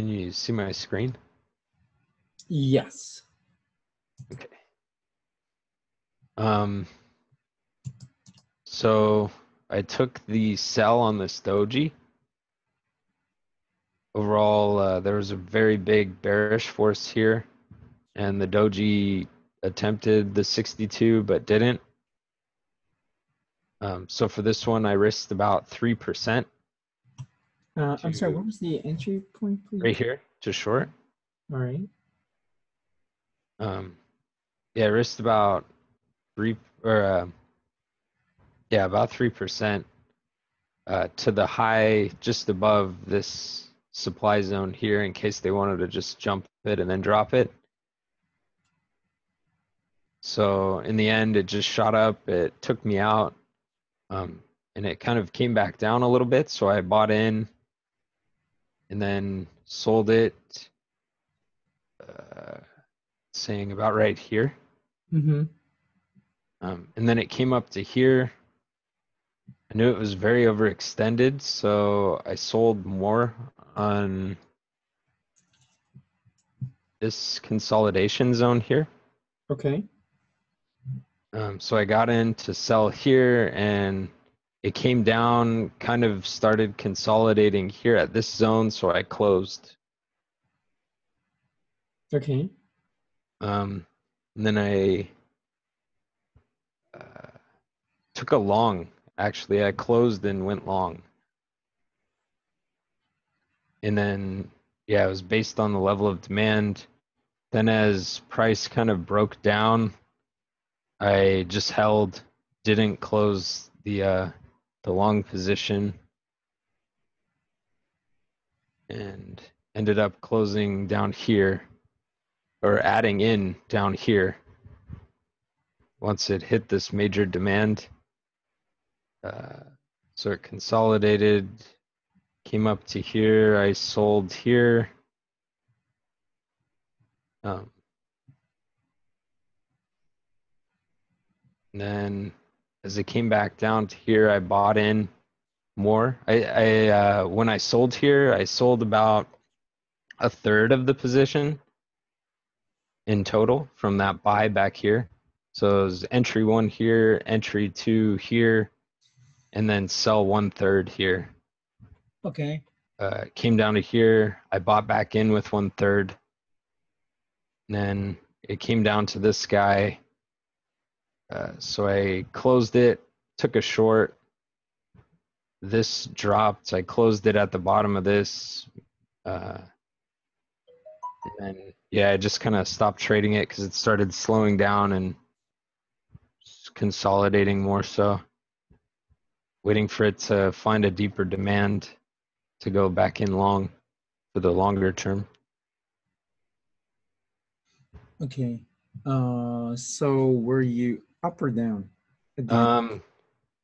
can you see my screen? Yes. Okay. Um, so I took the sell on the doji. Overall, uh, there was a very big bearish force here, and the doji attempted the 62 but didn't. Um, so for this one, I risked about 3% Uh, I'm sorry, what was the entry point, please? right here to short. All right. Um, yeah, risked about three or uh, yeah, about three percent uh, to the high just above this supply zone here in case they wanted to just jump it and then drop it. So in the end, it just shot up. It took me out, um, and it kind of came back down a little bit. So I bought in, and then sold it. Uh, saying about right here. Mm-hmm. Um, and then it came up to here. I knew it was very overextended, so I sold more on this consolidation zone here. Okay. Um, so I got in to sell here and it came down, kind of started consolidating here at this zone, so I closed. Okay. Um, and then I uh, took a long. Actually, I closed and went long. And then, yeah, it was based on the level of demand. Then, as price kind of broke down, I just held, didn't close the uh, the long position, and ended up closing down here or adding in down here once it hit this major demand. Uh, so it consolidated, came up to here. I sold here. Um, then as it came back down to here, I bought in more. I, I uh, when I sold here, I sold about a third of the position in total from that buy back here. So it was entry one here, entry two here, and then sell one third here. Okay. Uh, came down to here. I bought back in with one third. And then it came down to this guy. Uh, so I closed it, took a short. This dropped. I closed it at the bottom of this. Uh, and then, yeah, I just kind of stopped trading it because it started slowing down and consolidating more so. Waiting for it to find a deeper demand to go back in long for the longer term. Okay. Uh, so were you up or down? Um,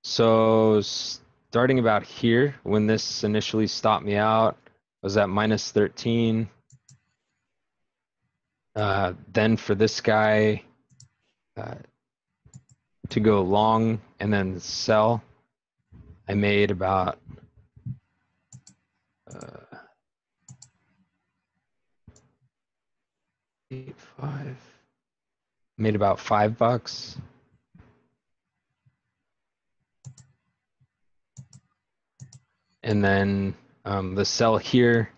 so starting about here, when this initially stopped me out, was at minus 13. Uh, then for this guy uh, to go long and then sell, I made about uh, eight five. Made about five bucks. And then um, the sell here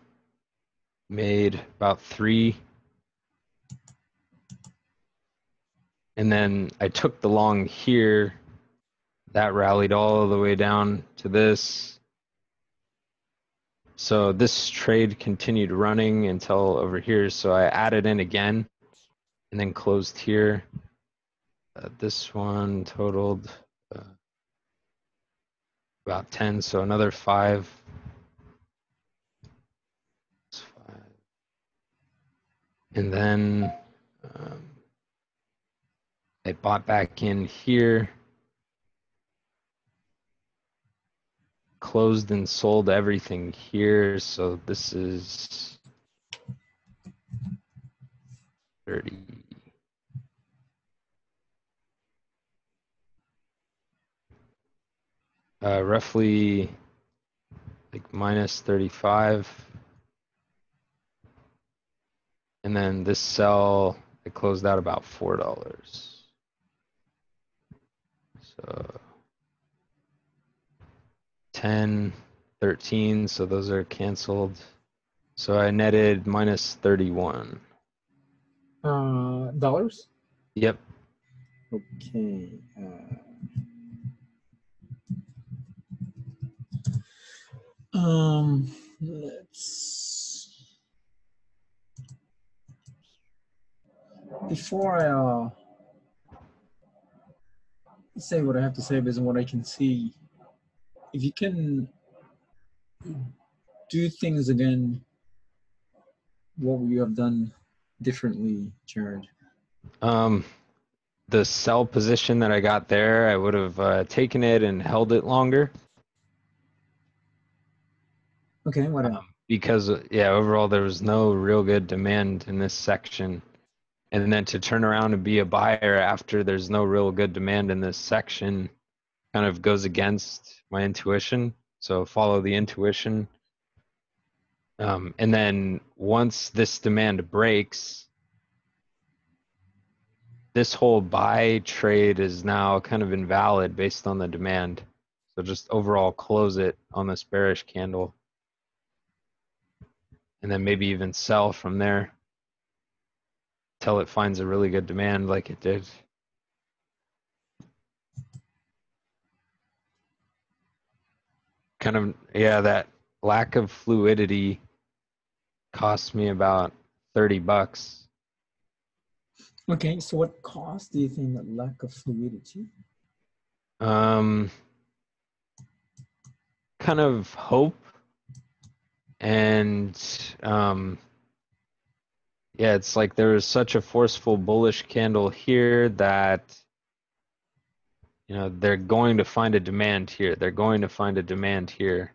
made about three. And then I took the long here. That rallied all the way down to this. So this trade continued running until over here. So I added in again and then closed here. Uh, this one totaled about 10, so another five. And then um, I bought back in here, closed and sold everything here. So this is 30. Uh, roughly like minus 35 And then this sell, it closed out about four dollars. So 10, 13, so those are canceled. So I netted minus 31. Uh, dollars? Yep. Okay. Uh, um, let's. Before I uh, say what I have to say based on what I can see, if you can do things again, what would you have done differently, Jared? Um, the sell position that I got there, I would have uh, taken it and held it longer. Okay, what? Um, because uh, yeah, overall there was no real good demand in this section, and then to turn around and be a buyer after there's no real good demand in this section, kind of goes against my intuition. So follow the intuition. Um, and then once this demand breaks, this whole buy trade is now kind of invalid based on the demand. So just overall close it on this bearish candle. And then maybe even sell from there till it finds a really good demand like it did. Kind of, yeah, that lack of fluidity cost me about 30 bucks. Okay, so what cost do you think that lack of fluidity? Um, kind of hope and um, yeah, it's like there was such a forceful bullish candle here that you know they're going to find a demand here. They're going to find a demand here.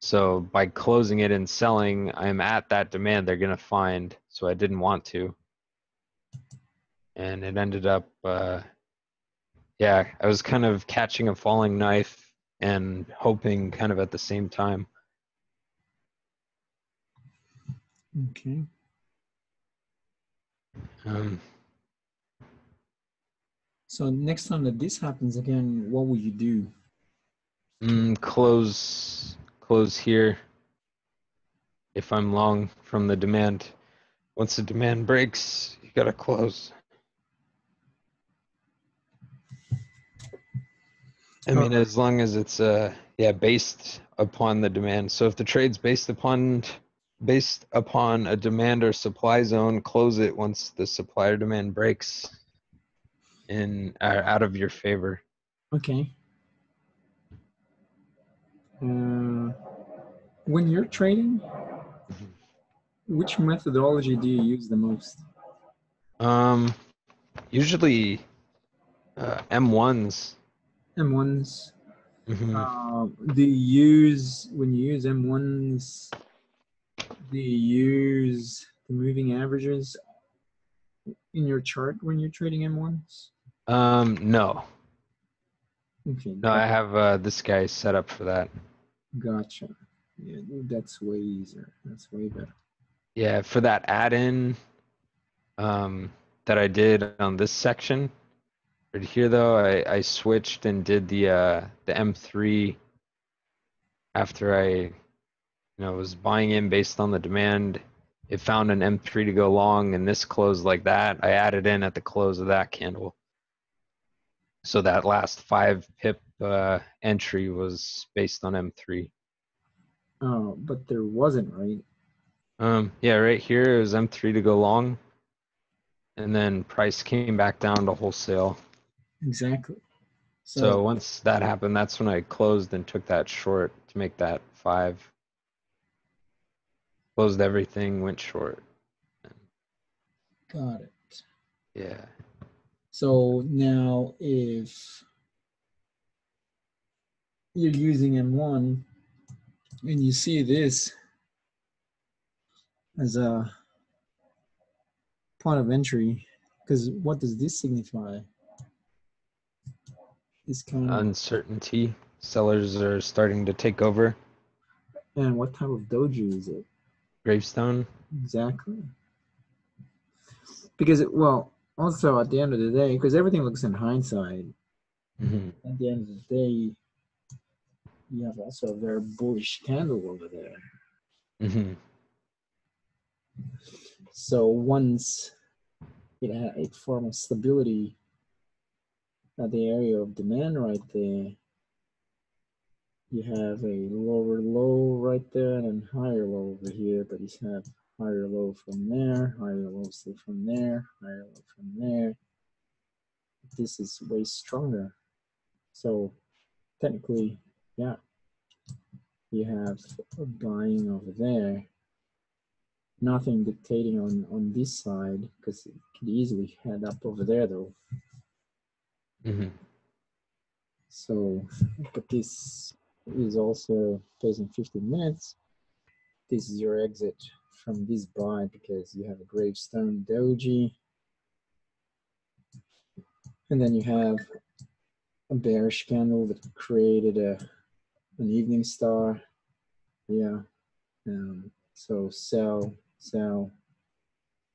So by closing it and selling, I'm at that demand they're going to find. So I didn't want to. And it ended up, uh, yeah, I was kind of catching a falling knife and hoping kind of at the same time. Okay. Um, So next time that this happens again, what will you do? mm, close, close here. If I'm long from the demand, once the demand breaks, you gotta close. I mean, as long as it's uh, yeah, based upon the demand. So if the trade's based upon based upon a demand or supply zone, close it once the supply or demand breaks in uh, out of your favor. Okay. Uh, when you're trading, which methodology do you use the most? Um, usually uh, M1s. M1s. Mhm. Uh, do you use when you use M1s? Do you use the moving averages in your chart when you're trading M1s? Um, no, Okay, no, I have uh, this guy set up for that. gotcha. Yeah, that's way easier. That's way better. Yeah, for that add-in um, that I did on this section. Right here, though, I, I switched and did the uh, the M3 after I, you know, was buying in based on the demand. It found an M3 to go long, and this closed like that. I added in at the close of that candle. So that last five pip uh, entry was based on M3. Oh, but there wasn't, right? Um, yeah, right here it was M3 to go long, and then price came back down to wholesale. Exactly. So, once that happened, that's when I closed and took that short to make that five. Closed everything, went short. got it. Yeah. So now if you're using M1 and you see this as a point of entry, because what does this signify? This kind of, Uncertainty. Sellers are starting to take over. and what type of doji is it? Gravestone. Exactly. because it, well, also at the end of the day, because everything looks in hindsight. hmm At the end of the day, you have also a very bullish candle over there. hmm So once it it forms stability at the area of demand right there, you have a lower low right there and then higher low over here, but you have higher low from there, higher low still from there, higher low from there. This is way stronger. So technically, yeah, you have a buying over there. Nothing dictating on on this side because it could easily head up over there though. Hmm so but this is also facing 15 minutes this is your exit from this buy because you have a gravestone doji and then you have a bearish candle that created a an evening star yeah um, so sell sell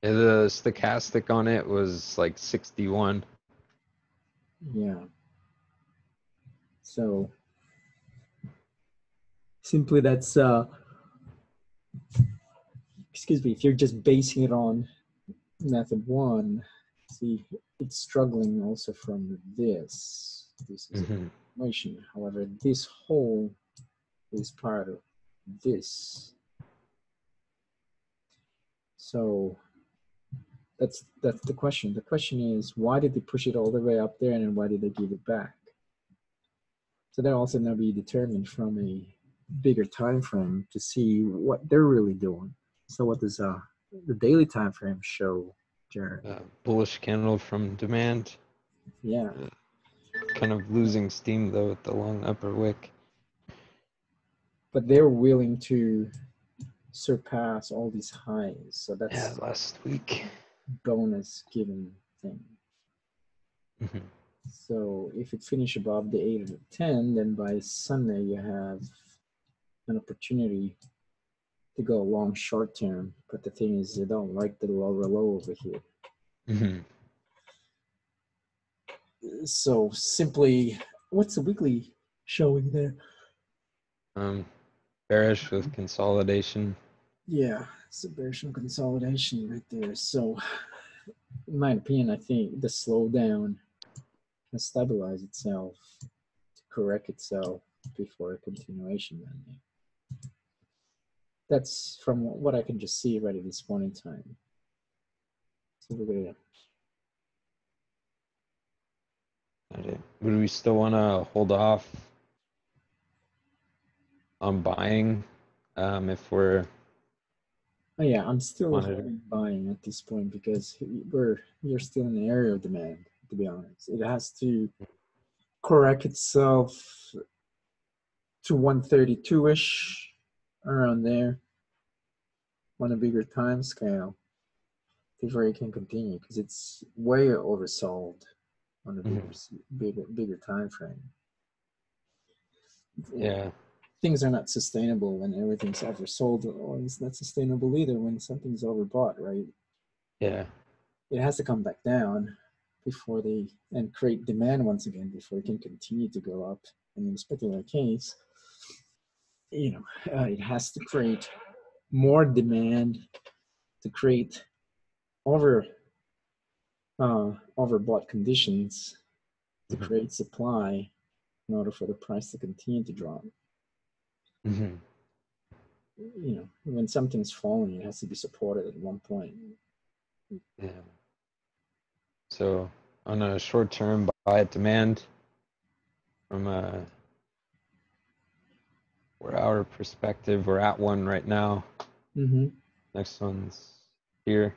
Yeah, the stochastic on it was like 61. Yeah. So simply that's uh excuse me, if you're just basing it on method one, see it's struggling also from this. This is a hmm continuation. However, this whole is part of this. So that's that's the question. The question is why did they push it all the way up there and then why did they give it back? So that also now be determined from a bigger time frame to see what they're really doing. So what does uh the daily time frame show, Jared? Uh, bullish candle from demand. Yeah. Kind of losing steam though with the long upper wick. But they're willing to surpass all these highs. So that's Yeah, last week. bonus given thing. hmm So if it finish above the eight or the ten, then by Sunday you have an opportunity to go long short term. But the thing is, they don't like the lower low over here. hmm So simply, what's the weekly showing there? Um, bearish with consolidation. Yeah, it's a bearish and consolidation right there. So, in my opinion, I think the slowdown has stabilized itself to correct itself before a continuation. Then, that's from what I can just see right at this point in time. So we're gonna. Would we still want to hold off on buying um, if we're Oh yeah, I'm still buying at this point because we're you're still in the area of demand. To be honest, it has to correct itself to 132 ish, around there, on a bigger time scale. Before it can continue because it's way oversold on a mm-hmm. bigger s- bigger bigger time frame. yeah. Things are not sustainable when everything's oversold or it's not sustainable either when something's overbought right? Yeah. It has to come back down before they and create demand once again before it can continue to go up. And in this particular case you know uh, it has to create more demand to create over uh, overbought conditions to Mhm. create supply in order for the price to continue to drop hmm you know, when something's falling, it has to be supported at one point. yeah so on a short term buy at demand from a four hour perspective we're at one right now Mm-hmm. next one's here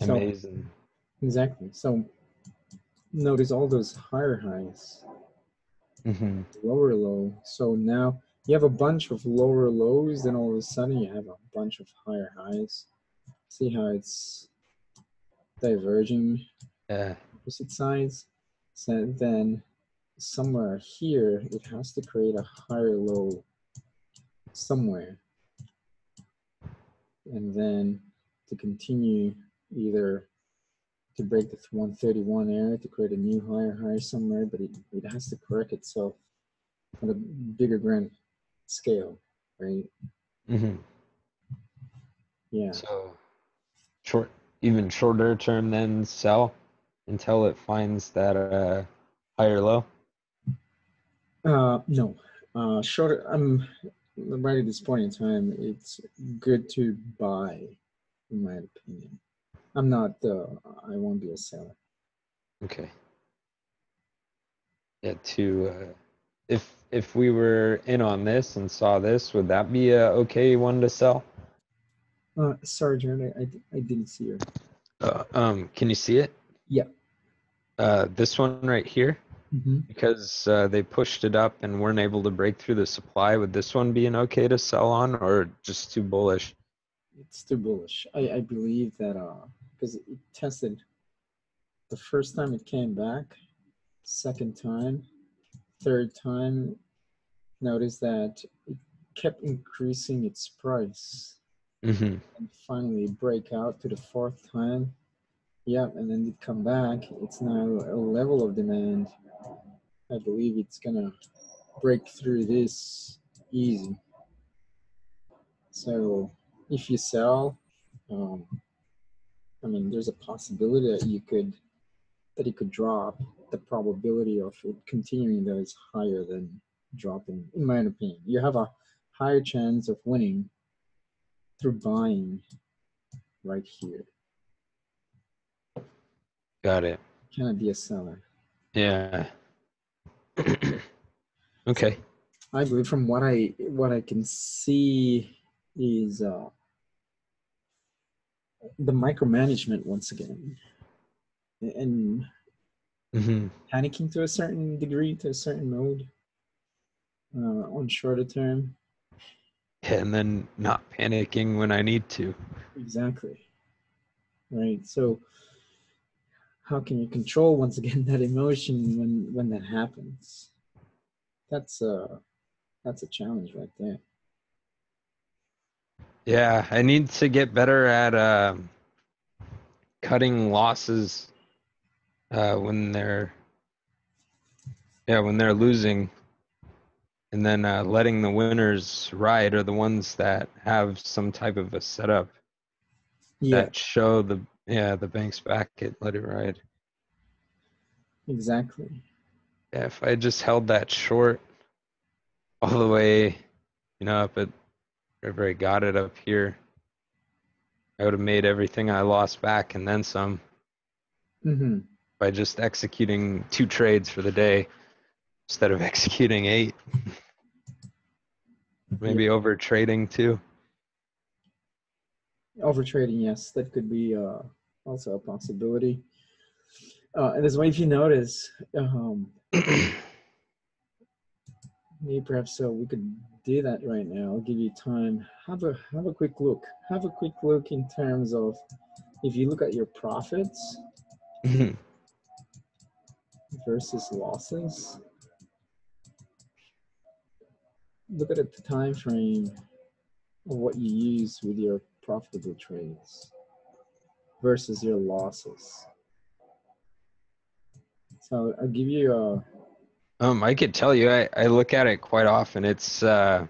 So amazing exactly. So notice all those higher highs, hmm lower low. So now you have a bunch of lower lows, then all of a sudden you have a bunch of higher highs. See how it's diverging yeah opposite sides. So then somewhere here it has to create a higher low somewhere. And then to continue either to break the 131 area to create a new higher high somewhere, but it, it has to correct itself on a bigger grand scale, right? Mm -hmm. Yeah. So short, even shorter term than sell until it finds that uh, higher low. Uh, no. Uh, short. I'm right at this point in time. It's good to buy, in my opinion. I'm not. Uh, I won't be a seller. Okay. Yeah. To uh, if if we were in on this and saw this, would that be a okay one to sell? Uh, sorry, Jared. I, I, I didn't see her. Uh, um, can you see it? Yeah. Uh, this one right here, Mm-hmm. because uh, they pushed it up and weren't able to break through the supply. Would this one be an okay to sell on, or just too bullish? It's too bullish. I, I believe that uh because it tested the first time it came back, second time, third time, notice that it kept increasing its price hmm and finally break out to the fourth time. Yeah, and then it come back. It's now a level of demand. I believe it's gonna break through this easy. So if you sell, um, I mean, there's a possibility that you could that it could drop. The probability of it continuing though is higher than dropping, in my opinion. You have a higher chance of winning through buying right here. Got it. Cannot be a seller. Yeah. okay. I believe from what I what I can see is uh, the micromanagement once again, and hmm panicking to a certain degree, to a certain mode, uh, on shorter term. And then not panicking when I need to. Exactly. Right. So, how can you control once again that emotion when when that happens? That's uh that's a challenge right there. Yeah, I need to get better at um cutting losses uh, when they're yeah when they're losing, and then uh, letting the winners ride are the ones that have some type of a setup Yeah. that show the yeah the banks back it let it ride. Exactly. Yeah, if I just held that short all the way, you know, up at wherever I got it up here, I would have made everything I lost back and then some hmm by just executing two trades for the day instead of executing eight. Maybe over trading too. Over trading, yes, that could be uh, also a possibility. Uh, and as well, if you notice, um, maybe perhaps so we could do that right now. I'll give you time. Have a have a quick look. Have a quick look in terms of if you look at your profits versus losses. Look at the time frame of what you use with your profitable trades versus your losses. So I'll give you a Um, I could tell you, I, I look at it quite often. It's uh,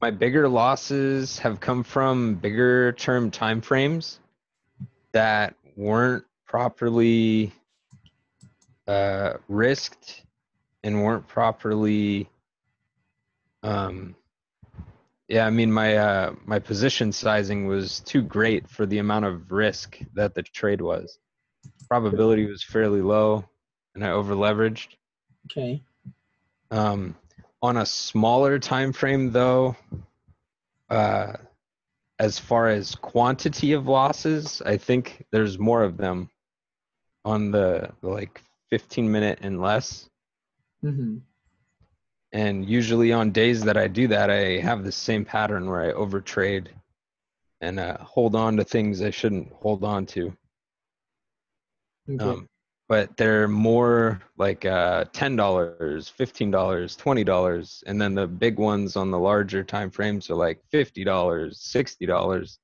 my bigger losses have come from bigger term time frames that weren't properly uh, risked and weren't properly. Um, yeah, I mean my uh, my position sizing was too great for the amount of risk that the trade was. Probability was fairly low, and I over leveraged. okay. Um, on a smaller time frame, though, uh, as far as quantity of losses, I think there's more of them on the, the like 15 minute and less. hmm And usually on days that I do that, I have the same pattern where I overtrade and uh, hold on to things I shouldn't hold on to. Okay. Um, but they're more like uh, ten dollars, fifteen dollars, twenty dollars, and then the big ones on the larger time frames are like fifty dollars, sixty dollars.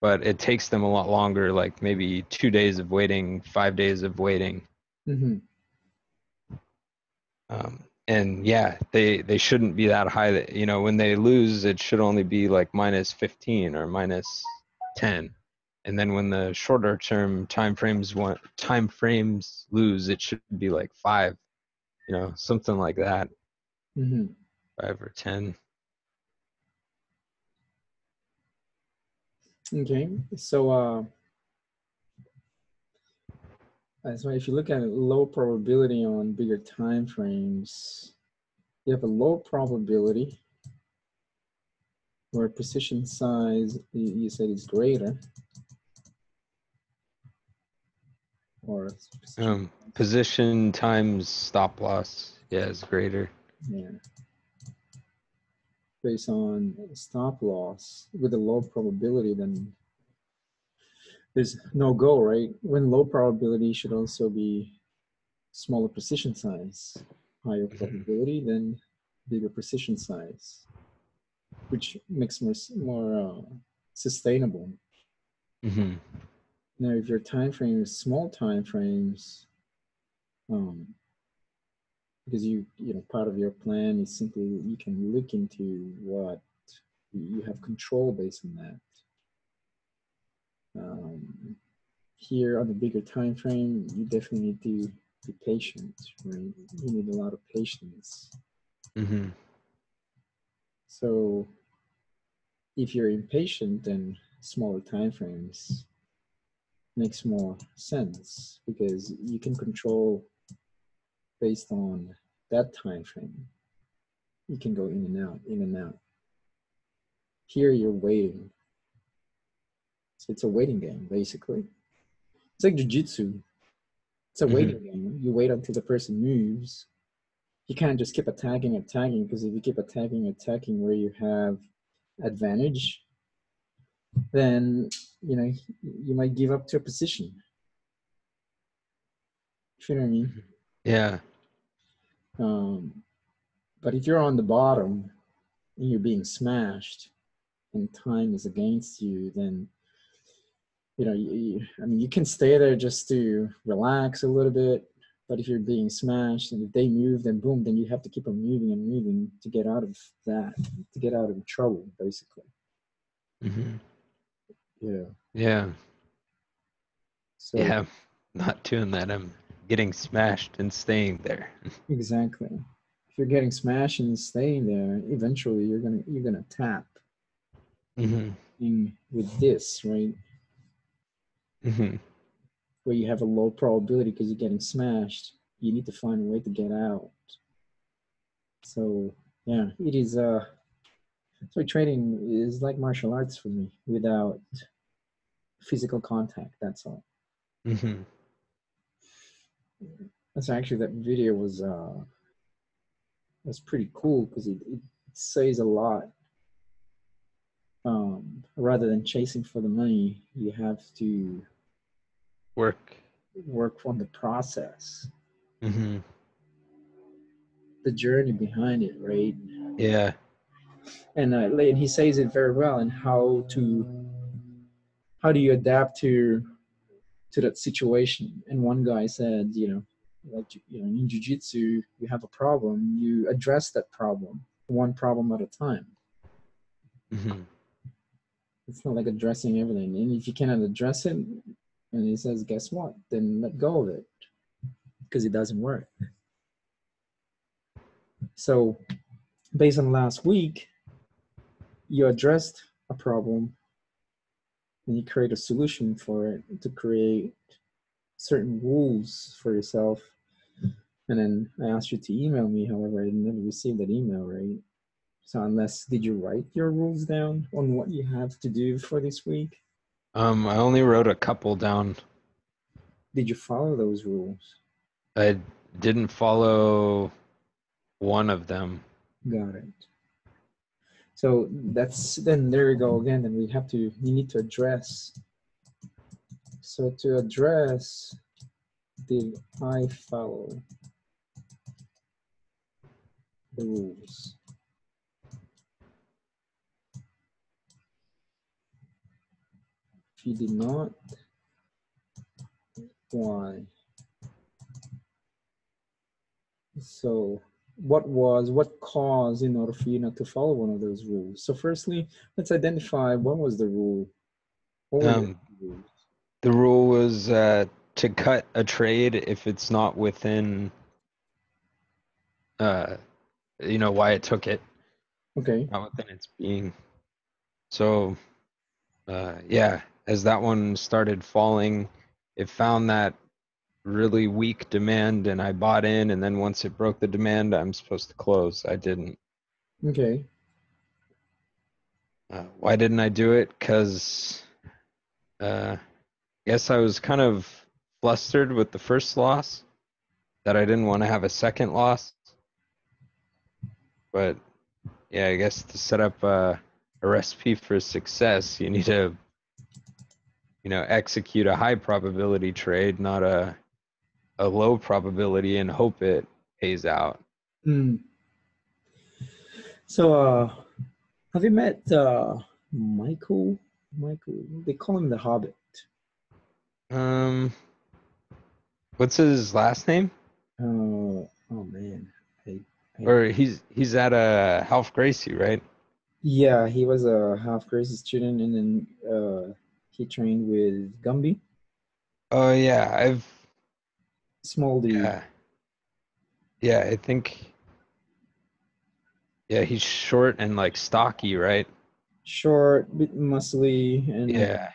but it takes them a lot longer, like maybe two days of waiting, five days of waiting. hmm Um, and yeah, they they shouldn't be that high. That you know, when they lose, it should only be like minus 15 or minus 10. And then when the shorter term time frames want time frames lose, it should be like five. You know, something like that, hmm five or ten. Okay, so uh, so if you look at low probability on bigger time frames, you have a low probability where position size you, you said is greater, or position Um, position times stop loss, yeah, is greater. Yeah. Based on stop loss with a low probability, then there's no go, right? When low probability should also be smaller precision size. Higher Mhm. probability, then bigger precision size, which makes more more uh, sustainable. hmm Now, if your time frame is small time frames, um, because you you know part of your plan is simply you can look into what you have control based on that. Um, here on the bigger time frame, you definitely need to be patient, right? You need a lot of patience. hmm So if you're impatient, then smaller time frames makes more sense because you can control based on that time frame. You can go in and out, in and out. Here you're waiting. So it's a waiting game, basically. It's like jujitsu. It's a Mhm. waiting game. You wait until the person moves. You can't just keep attacking, attacking, because if you keep attacking, attacking where you have advantage, then you know you might give up to a position. You know what I mean? Yeah. Um, but if you're on the bottom and you're being smashed, and time is against you, then you know, you, you, I mean, you can stay there just to relax a little bit. But if you're being smashed and if they move, then boom, then you have to keep on moving and moving to get out of that, to get out of trouble, basically. hmm Yeah. Yeah. So Yeah. Not doing that. I'm getting smashed and staying there. exactly. If you're getting smashed and staying there, eventually you're gonna you're gonna tap Mm-hmm. with this, right? Hmm where you have a low probability because you're getting smashed, you need to find a way to get out. So yeah, it is uh so trading is like martial arts for me without physical contact, that's all. Mm-hmm. That's actually that video was uh was pretty cool because it, it says a lot. Um rather than chasing for the money, you have to Work. work on the process, hmm the journey behind it, right? Yeah. and uh, and he says it very well and how to how do you adapt to to that situation and one guy said you know like you know in jiu-jitsu you have a problem you address that problem one problem at a time hmm it's not like addressing everything. And if you cannot address it and he says guess what? Then let go of it because it doesn't work. So based on last week you addressed a problem and you create a solution for it to create certain rules for yourself. And then i asked you to email me however i never received that email right so unless did you write your rules down on what you have to do for this week? Um, I only wrote a couple down. did you follow those rules? I didn't follow one of them. got it. So that's then there you go again then we have to you need to address. So to address did i follow the rules You did not, why? So what was, what caused in order for you not to follow one of those rules? So firstly, let's identify what was the rule. What were the Um? The rule was uh, to cut a trade if it's not within, uh, you know, why it took it, Okay, not within its being. So, uh, yeah, as that one started falling, it found that really weak demand and I bought in. And then once it broke the demand, I'm supposed to close. I didn't. okay, Uh, why didn't I do it? Because uh, I guess I was kind of flustered with the first loss that I didn't want to have a second loss. But yeah, I guess to set up a, a recipe for success, you need to, you know, execute a high probability trade, not a a low probability, and hope it pays out. Hmm. So, uh, have you met uh, Michael? Michael, they call him the Hobbit. Um, what's his last name? Oh, oh man. I, I, Or he's he's at a Ralph Gracie, right? yeah, he was a Ralph Gracie student, and then uh, he trained with Gumby, Oh yeah, I've Small yeah, yeah. I think yeah, he's short and like stocky, right? Short, bit muscly, and Yeah,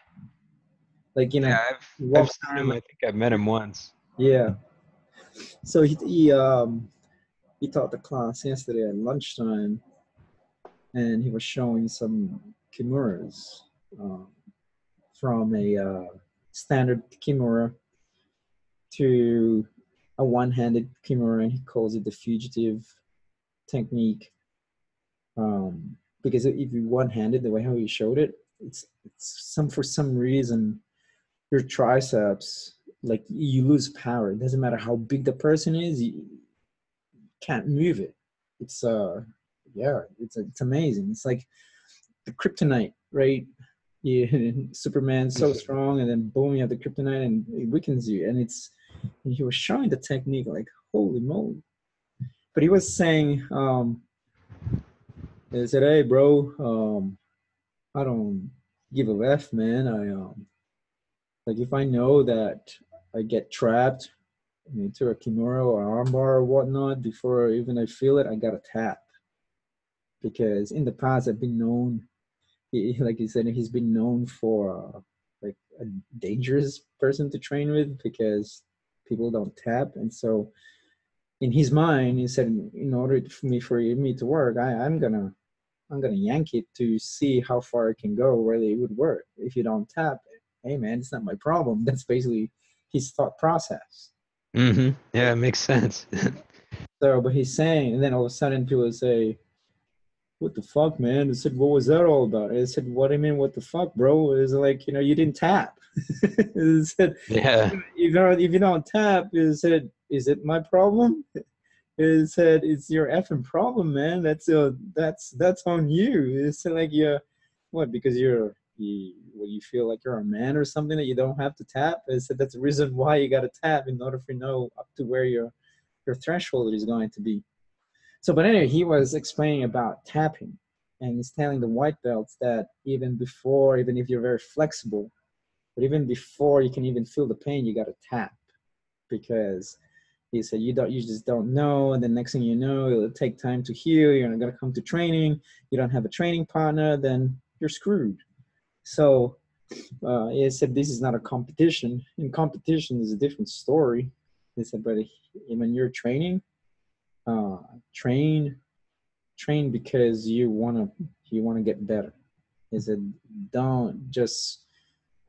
like you know, yeah. I've I've seen him. I think I've met him once. Yeah. So he, he um he taught the class yesterday at lunchtime, and he was showing some kimuras um, from a uh, standard kimura to a one-handed kimura, and he calls it the fugitive technique. Um, because if you one-handed, the way how he showed it, it's it's some for some reason your triceps like you lose power. It doesn't matter how big the person is, you can't move it. It's uh yeah, it's it's amazing. It's like the kryptonite, right? Yeah, Superman's so Mhm. strong, and then boom, you have the kryptonite, and it weakens you. And it's he was showing the technique, like holy moly! But he was saying, um, he said, "Hey, bro, um, I don't give a f, man. I um, like if I know that I get trapped into a kimura or armbar or whatnot before even I feel it, I gotta tap. Because in the past, I've been known, he, like he said, he's been known for uh, like a dangerous person to train with because people don't tap, and so in his mind, he said, in order for me for me to work, I, I'm gonna I'm gonna yank it to see how far it can go, whether it would work. If you don't tap, hey man, it's not my problem. That's basically his thought process. Mm-hmm. Yeah, it makes sense. So, but he's saying, and then all of a sudden people say, "What the fuck, man?" I said, "What was that all about?" I said, "What do you mean? What the fuck, bro?" It's like you know, you didn't tap. He said, yeah, "You know, if you don't tap," he said, "Is it my problem?" He said, "It's your effing problem, man. That's uh, that's that's on you." It's like yeah, what? Because you're you, well, you feel like you're a man or something that you don't have to tap. I said that's the reason why you got to tap in order for you know up to where your your threshold is going to be. So, but anyway, he was explaining about tapping, and he's telling the white belts that even before, even if you're very flexible, but even before you can even feel the pain, you got to tap, because he said you don't, you just don't know, and the next thing you know, it'll take time to heal. You're not gonna come to training. You don't have a training partner, then you're screwed. So, uh, he said this is not a competition. In competition is a different story. He said, but when you're training, uh, train, train because you wanna you wanna get better. is it don't just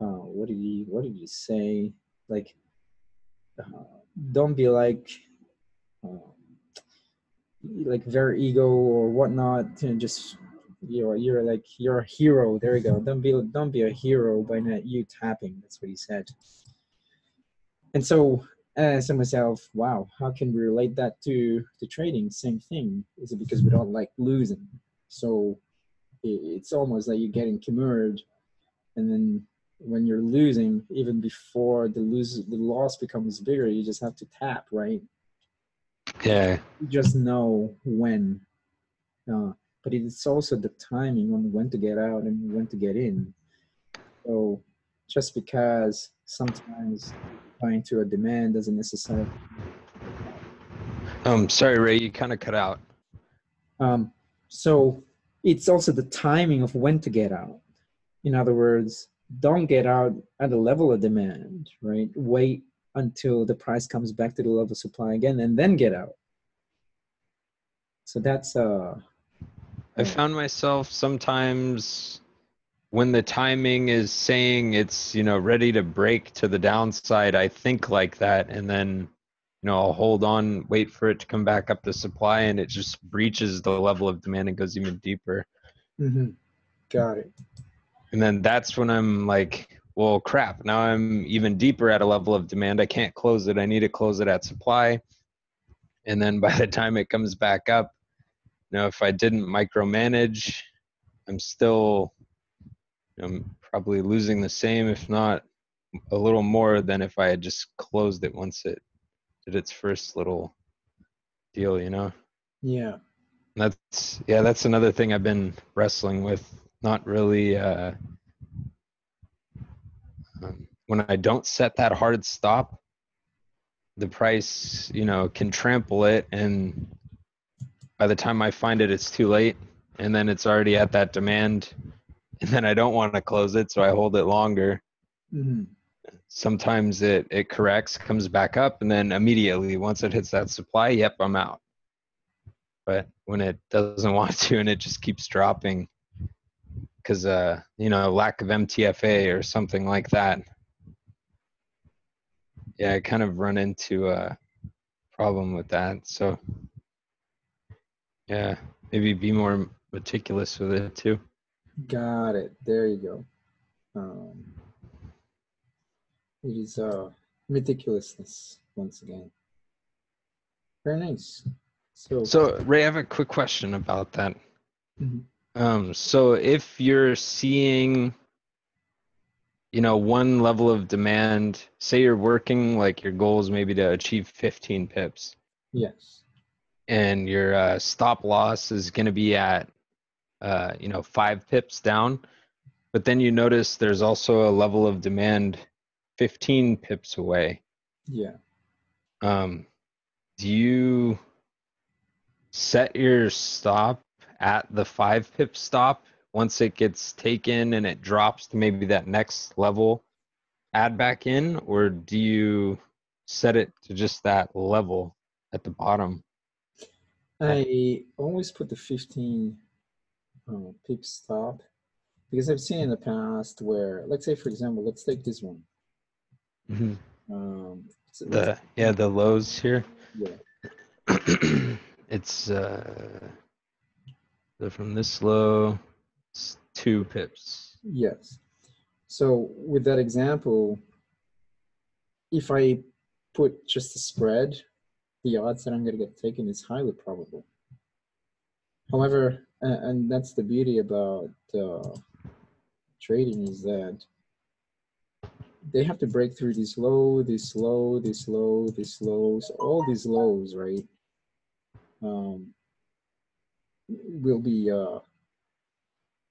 uh, what did you what did you say? Like, uh, don't be like uh, like very ego or whatnot, and just you're you're like you're a hero. There you go. Don't be don't be a hero by not you tapping. That's what he said. And so I asked myself, wow, how can we relate that to to trading? Same thing. Is it because we don't like losing? So it's almost like you're getting kimura'd, and then when you're losing, even before the lose the loss becomes bigger, you just have to tap, right? Yeah. You just know when. Uh, but it's also the timing on when to get out and when to get in. So just because sometimes going to a demand doesn't necessarily Um, sorry, Ray, you kind of cut out. Um, so it's also the timing of when to get out. In other words, don't get out at a level of demand, right? Wait until the price comes back to the level of supply again and then get out. So that's uh I found myself sometimes when the timing is saying it's, you know, ready to break to the downside, I think like that and then you know, I'll hold on, wait for it to come back up to supply and it just breaches the level of demand and goes even deeper. mm-hmm. got it. And then that's when I'm like, well, crap, now I'm even deeper at a level of demand. I can't close it. I need to close it at supply. And then by the time it comes back up, you know, if I didn't micromanage, I'm still I'm probably losing the same, if not a little more than if I had just closed it once it did its first little deal, you know? Yeah. That's yeah, that's another thing I've been wrestling with. Not really uh um, when I don't set that hard stop, the price, you know, can trample it and by the time I find it it's too late and then it's already at that demand and then I don't want to close it so I hold it longer. Mm-hmm. Sometimes it it corrects, comes back up and then immediately once it hits that supply, yep, I'm out. But when it doesn't want to and it just keeps dropping because uh you know lack of MTFA or something like that. Yeah, I kind of run into a problem with that. So yeah, maybe be more meticulous with it too. Got it. There you go. Um, it is uh, meticulousness once again. Very nice. So, So Ray, I have a quick question about that. Mhm. Um, so if you're seeing, you know, one level of demand, say you're working like your goal is maybe to achieve 15 pips, yes. and your uh, stop loss is going to be at, uh, you know, five pips down, but then you notice there's also a level of demand 15 pips away. Yeah. Um, do you set your stop at the five pip stop once it gets taken and it drops to maybe that next level add back in or do you set it to just that level at the bottom I always put the 15 uh, pip stop because I've seen in the past where, let's say, for example, let's take this one. Um, so the yeah the lows here yeah. it's uh so from this low it's two pips Yes. So with that example, if I put just a spread, the odds that I'm going to get taken is highly probable. However, a- and that's the beauty about uh, trading is that they have to break through this low, this low, this low, this lows, all these lows, right? Um, will be uh,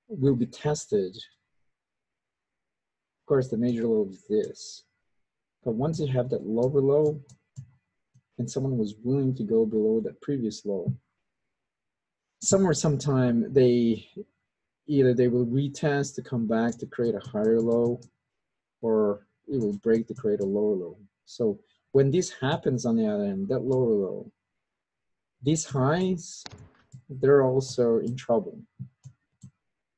will be tested of course, the major low is this. But once you have that lower low, and someone was willing to go below that previous low, somewhere sometime they either they will retest to come back to create a higher low, or it will break to create a lower low. So when this happens on the other end, that lower low, these highs, they're also in trouble.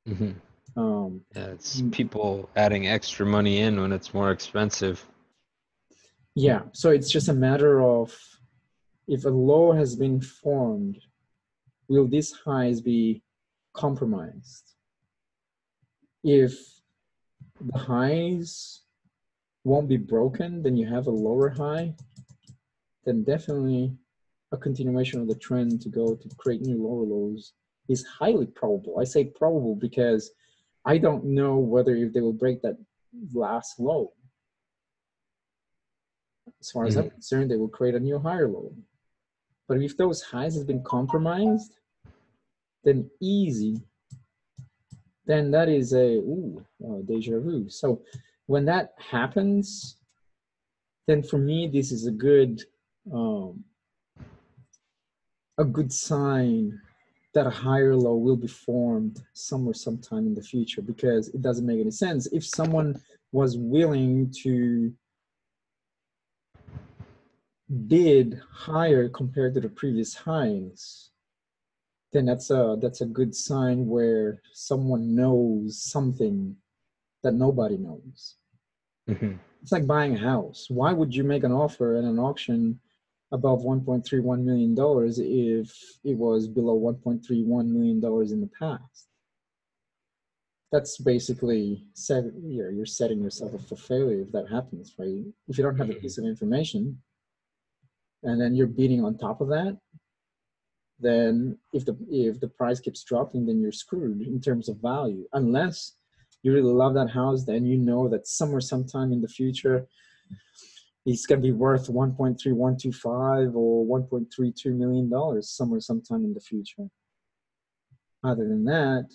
hmm Um, yeah, it's Mm. people adding extra money in when it's more expensive Yeah, so it's just a matter of if a low has been formed, will these highs be compromised? If the highs won't be broken, then you have a lower high, then definitely a continuation of the trend to go to create new lower lows is highly probable. I say probable because I don't know whether if they will break that last low. As far as I'm mm-hmm. concerned, they will create a new higher low. But if those highs has been compromised, then easy, then that is a ooh, oh, deja vu. So when that happens, then for me this is a good um, a good sign that a higher low will be formed somewhere sometime in the future because it doesn't make any sense if someone was willing to bid higher compared to the previous highs then that's a that's a good sign where someone knows something that nobody knows. Mhm. it's like buying a house. Why would you make an offer at an auction above 1.31 million dollars if it was below 1.31 million dollars in the past? That's basically set you're, you're setting yourself up for failure if that happens right? If you don't have a piece of information and then you're bidding on top of that then if the if the price keeps dropping then you're screwed in terms of value. Unless you really love that house then you know that somewhere sometime in the future it's going to be worth 1.3125 or 1.32 million dollars somewhere sometime in the future. Other than that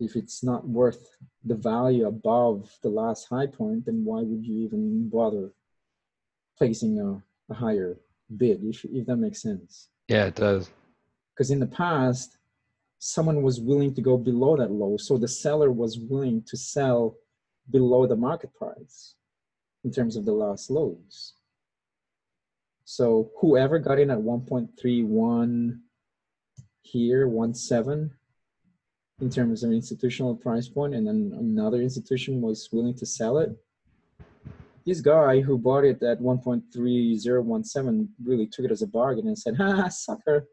if it's not worth the value above the last high point then why would you even bother placing a, a higher bid if, if that makes sense Yeah, it does. because in the past someone was willing to go below that low so the seller was willing to sell below the market price in terms of the last lows so whoever got in at 1.31 here 1.7 in terms of institutional price point and then another institution was willing to sell it this guy who bought it at 1.3017 really took it as a bargain and said ha sucker.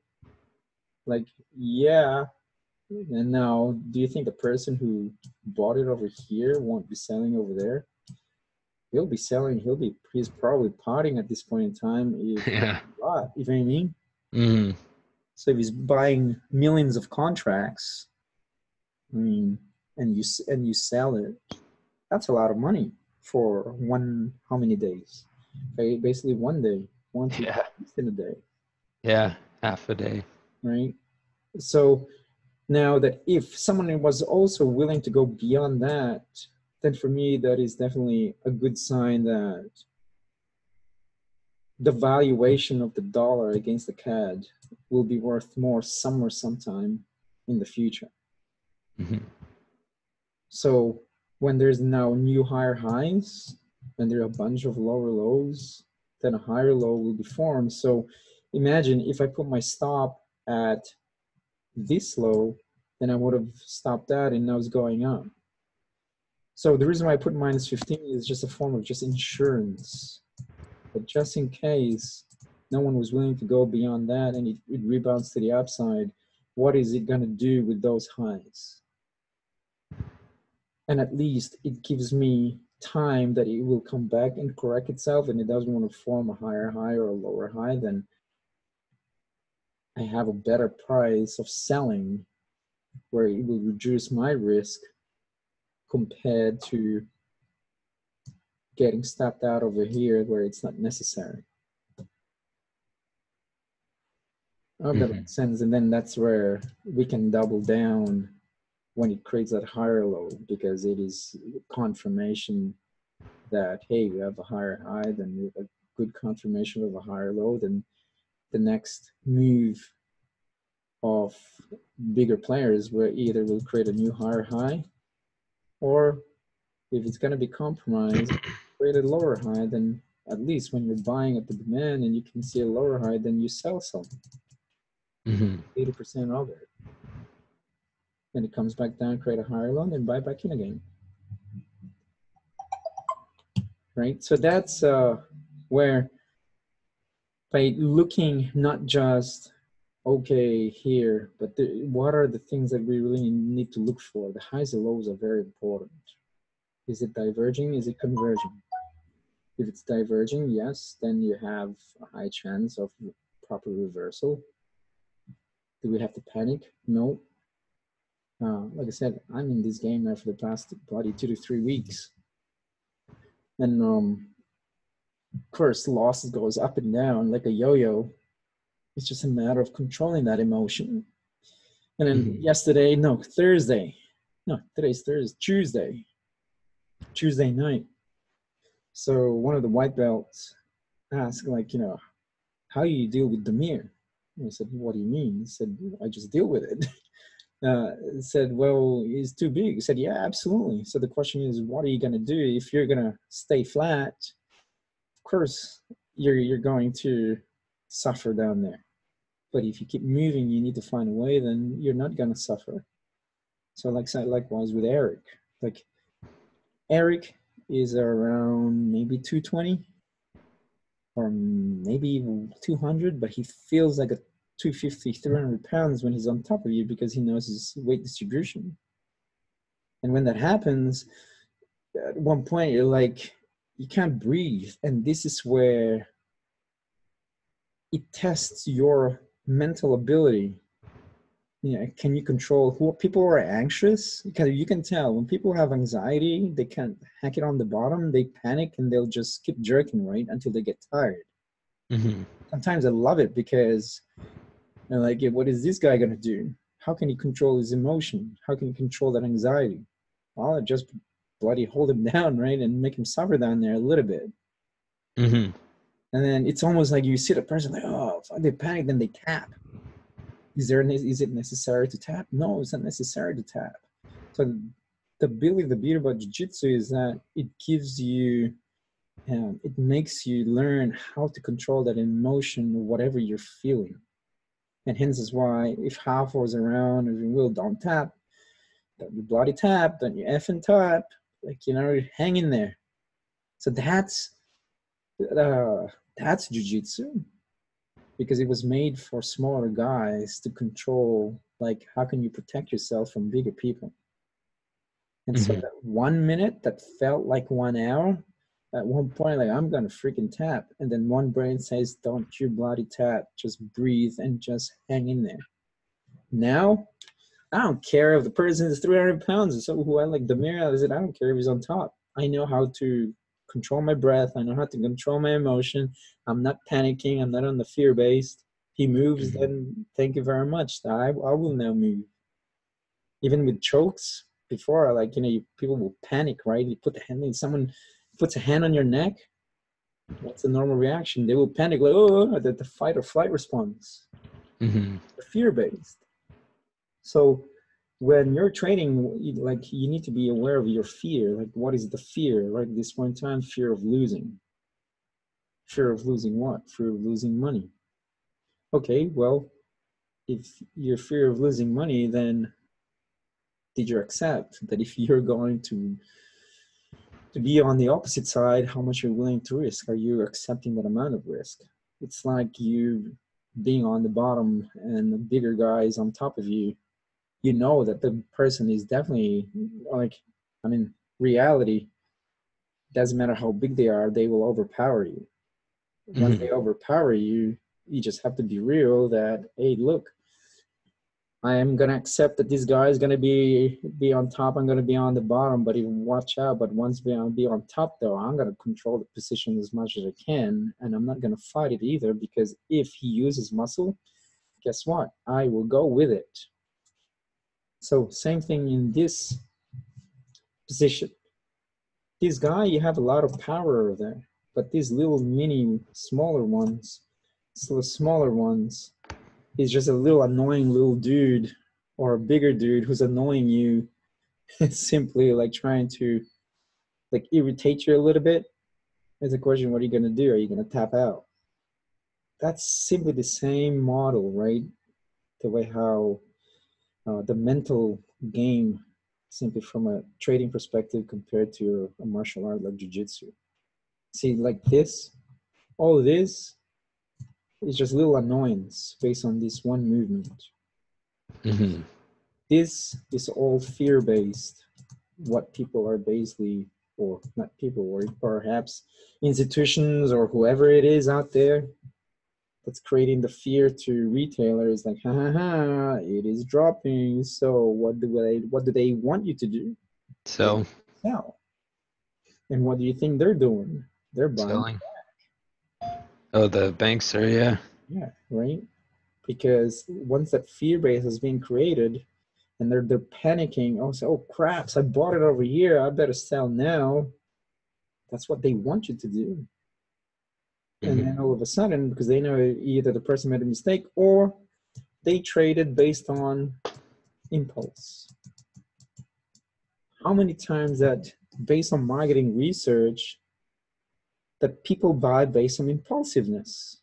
Like yeah. And now do you think the person who bought it over here won't be selling over there? He'll be selling he'll be he's probably potting at this point in time if Yeah. lot you know what i mean hmm so if he's buying millions of contracts i mean and you and you sell it that's a lot of money for one how many days okay basically one day one two Yeah. in a day Yeah. Half a day. right? So now that if someone was also willing to go beyond that, then for me that is definitely a good sign that the valuation of the dollar against the CAD will be worth more somewhere sometime in the future. hmm So when there's now new higher highs and there are a bunch of lower lows, then a higher low will be formed. So imagine if I put my stop at this low, then I would have stopped that and now it's going up. So the reason why I put minus 15 is just a form of just insurance. But just in case no one was willing to go beyond that and it, it rebounds to the upside, what is it going to do with those highs? And at least it gives me time that it will come back and correct itself and it doesn't want to form a higher high or a lower high then i have a better price of selling where it will reduce my risk compared to getting stepped out over here where it's not necessary I hope that Mhm. makes sense and then that's where we can double down when it creates that higher low because it is confirmation that hey we have a higher high then a good confirmation of a higher low then the next move of bigger players where either will create a new higher high or if it's going to be compromised create a lower high then at least when you're buying at the demand and you can see a lower high then you sell some hmm 80% of it. Then it comes back down, create a higher low, and buy back in again. Right? So that's uh, where by looking not just okay here, but the, what are the things that we really need to look for? The highs and lows are very important. Is it diverging? Is it converging? If it's diverging, yes, then you have a high chance of proper reversal. Do we have to panic? No. Uh, like I said, I'm in this game now for the past bloody two to three weeks. and um, of course, losses goes up and down like a yo-yo. It's just a matter of controlling that emotion. And then Mhm. yesterday, no, Thursday, no, today's Thursday, Tuesday, Tuesday night. So one of the white belts asked, like, you know, how do you deal with Demir? And I said, what do you mean? He said, I just deal with it. Uh, said, well, he's too big. He said, yeah, absolutely. So the question is, what are you going to do if you're going to stay flat? Of course, you're, you're going to suffer down there. But if you keep moving, you need to find a way, then you're not going to suffer. So like likewise with Eric, like Eric is around maybe 220 or maybe 200, but he feels like a 250, 300 pounds when he's on top of you because he knows his weight distribution. And when that happens, at one point you're like, you can't breathe. And this is where it tests your mental ability. You know, can you control who people are anxious? Because you can tell when people have anxiety, they can't hack it on the bottom, they panic and they'll just keep jerking, right? Until they get tired hmm sometimes I love it because know, like what is this guy gonna do? How can he control his emotion? How can he control that anxiety? Well, I just bloody hold him down, right, and make him suffer down there a little bit. hmm And then it's almost like you see the person like, oh, fuck, they panic, then they tap. Is there is it necessary to tap? No, it's not necessary to tap. So the beauty, the beauty about jiu-jitsu is that it gives you um, it makes you learn how to control that emotion, whatever you're feeling. And hence is why if half was around, if you will, don't tap, don't you bloody tap, don't you effing tap, like you know, hang in there. So that's uh, that's jujitsu because it was made for smaller guys to control. Like, how can you protect yourself from bigger people? And so Mhm. that one minute that felt like one hour at one point like i'm gonna freaking tap and then one brain says don't you bloody tap just breathe and just hang in there. Now i don't care if the person is 300 pounds or so who i like Demir is it i don't care if he's on top. I know how to control my breath i know how to control my emotion i'm not panicking i'm not on the fear based. He moves Mhm. then thank you very much I, I will now move. Even with chokes before like you know you, people will panic right? You put the hand in someone puts a hand on your neck, what's the normal reaction? They will panic, like, oh, the, the fight or flight response. hmm Fear based. So when you're training, like you need to be aware of your fear. Like, what is the fear? Right at this point in time, fear of losing. Fear of losing what? Fear of losing money. Okay, well, if your fear of losing money, then did you accept that if you're going to to be on the opposite side, how much you're willing to risk? Are you accepting that amount of risk? It's like you being on the bottom and the bigger guys on top of you. You know that the person is definitely like, I mean, reality doesn't matter how big they are, they will overpower you. When Mhm. they overpower you, you just have to be real that, hey, look, I am gonna accept that this guy is gonna be be on top. I'm gonna be on the bottom, but even watch out. But once we are be on top, though, I'm gonna control the position as much as I can, and I'm not gonna fight it either because if he uses muscle, guess what? I will go with it. So same thing in this position. This guy, you have a lot of power over there, but these little mini smaller ones, still smaller ones, he's just a little annoying little dude or a bigger dude who's annoying you simply like trying to like irritate you a little bit. It's a question what are you going to do? Are you going to tap out? That's simply the same model right? The way how uh, the mental game simply from a trading perspective compared to a martial art like jiu-jitsu. See like this all this is just little annoyance based on this one movement. hmm This is all fear based, what people are basically, or not people, or perhaps institutions or whoever it is out there that's creating the fear to retailers like, ha ha ha, it is dropping. So what do they what do they want you to do? So Sell. And what do you think they're doing? They're buying. Selling. Oh, the banks are yeah. Yeah, right. Because once that fear base has been created, and they're they're panicking. Oh, so, oh craps! I bought it over here. I better sell now. That's what they want you to do. And Mhm. then all of a sudden, because they know either the person made a mistake or they traded based on impulse. How many times that based on marketing research that people buy based on impulsiveness?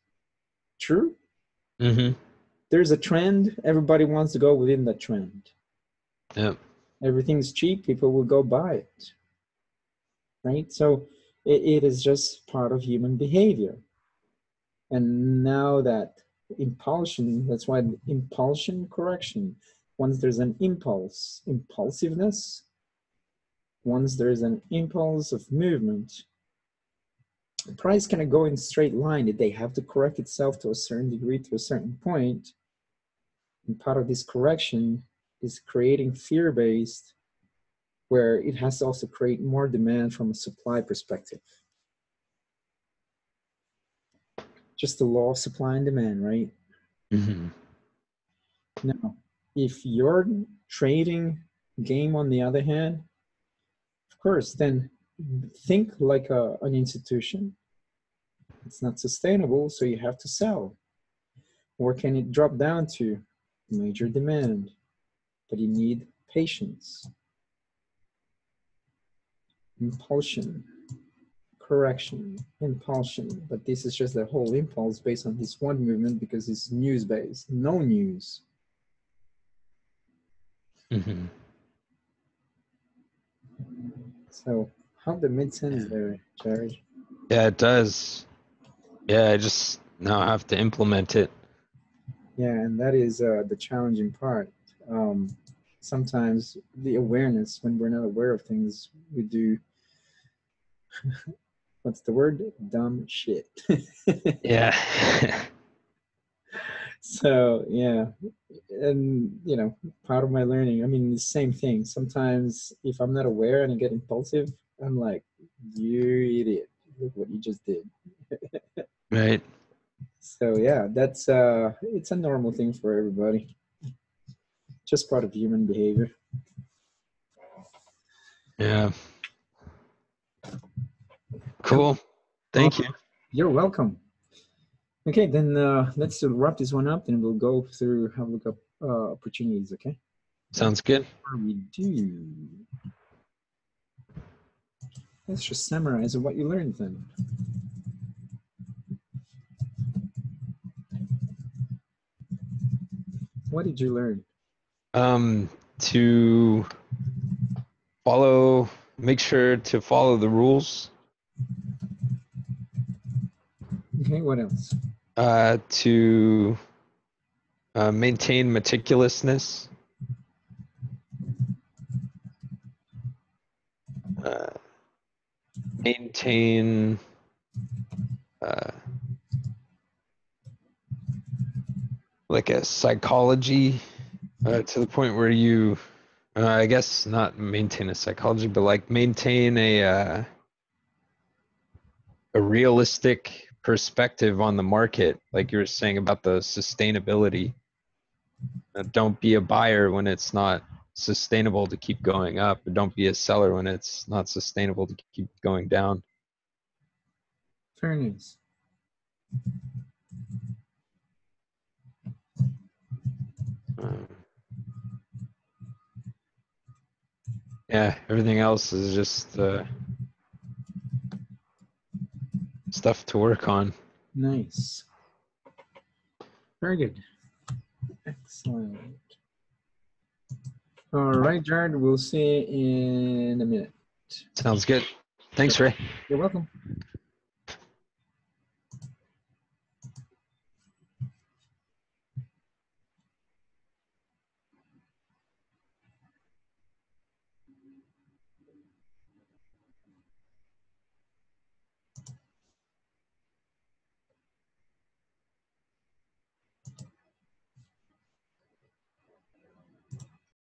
True. Mhm. There's a trend, everybody wants to go within that trend. Yep. Everything's cheap, people will go buy it. Right? So it, it is just part of human behavior. And now that impulsion, that's why impulsion correction, once there's an impulse, impulsiveness, once there's an impulse of movement, the price cannot go in straight line. It they have to correct itself to a certain degree, to a certain point. And part of this correction is creating fear based, where it has to also create more demand from a supply perspective. Just the law of supply and demand, right? Mhm. Now, if you're trading game, on the other hand, of course, then think like a, an institution. It's not sustainable, so you have to sell. Or can it drop down to major demand? But you need patience, impulsion, correction, impulsion. But this is just the whole impulse based on this one movement because it's news based, no news. Mhm. So how that made sense there, Jared? Yeah, it does. Yeah, I just now have to implement it. Yeah, and that is uh, the challenging part. Um, sometimes the awareness, when we're not aware of things, we do. What's the word? Dumb shit. Yeah. so yeah, and you know, part of my learning. I mean, the same thing. Sometimes if I'm not aware and I get impulsive, I'm like, "You idiot! Look what you just did." right. So yeah, that's uh it's a normal thing for everybody. Just part of human behavior. Yeah. Cool. Thank you. You're welcome. Okay, then uh, let's wrap this one up, and we'll go through have a look up uh, opportunities. Okay, Sounds good. We do. Let's just summarize what you learned then. What did you learn? Um, to follow, make sure to follow the rules. Okay, what else? Uh, to uh, maintain meticulousness. Maintain uh, like a psychology uh, to the point where you uh, i guess not maintain a psychology but like maintain a uh, a realistic perspective on the market like you were saying about the sustainability. Uh, don't be a buyer when it's not sustainable to keep going up but don't be a seller when it's not sustainable to keep going down Fairness. Um, yeah, everything else is just uh, stuff to work on. Nice. Very good. Excellent. All right, Jared, we'll see you in a minute. Sounds good. Thanks, Ray. You're welcome.